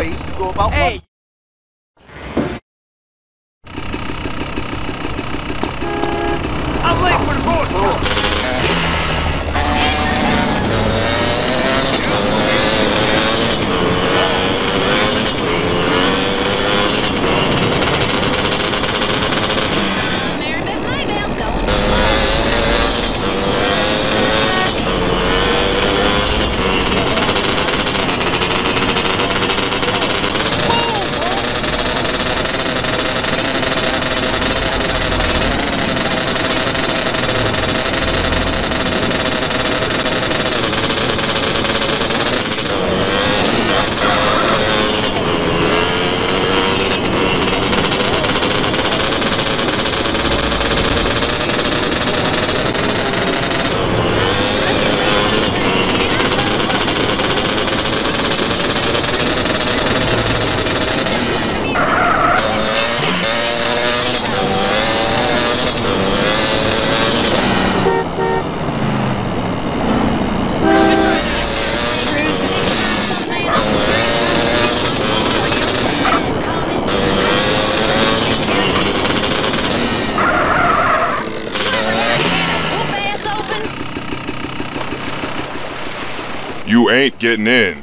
ways to go about Hey, You ain't getting in.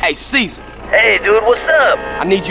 Hey, Caesar, Hey, dude, what's up? I need you